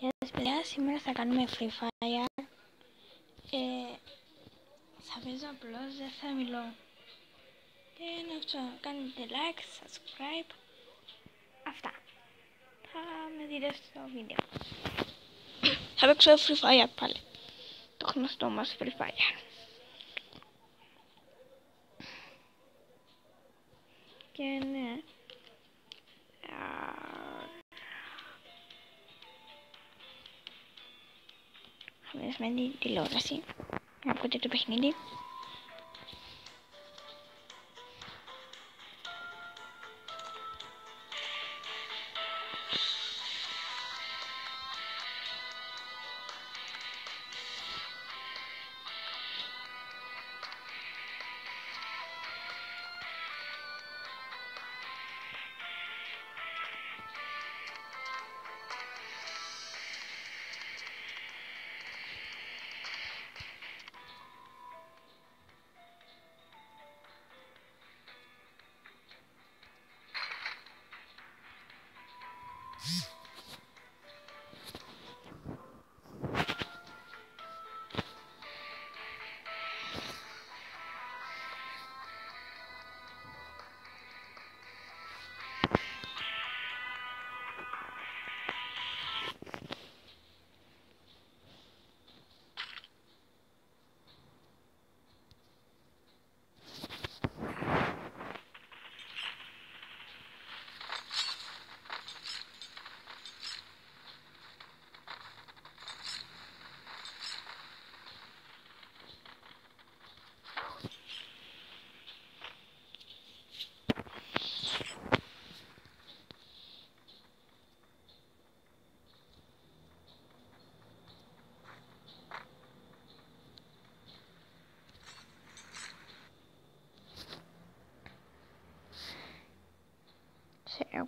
Γεια σας παιδιά, σήμερα θα κάνουμε Free Fire. Ε, Θα παίζω απλώς, δεν θα μιλώ. Και να αυτό, κάνετε like, subscribe. Αυτά. Θα με δείτε στο βίντεο. Θα παίξω Free Fire πάλι. Το γνωστό μας Free Fire. Και ναι χαμηλισμένη τηλεόραση. Να ακούτε το παιχνίδι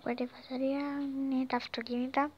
puede pasar ya ni tafto quinita.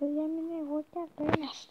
Pero ya me voy a apenas.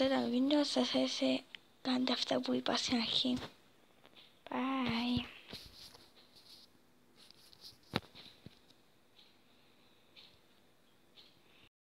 Αυτό ήταν το βίντεο. Σας άρεσε. Κάντε αυτά που είπα στην αρχή. Bye.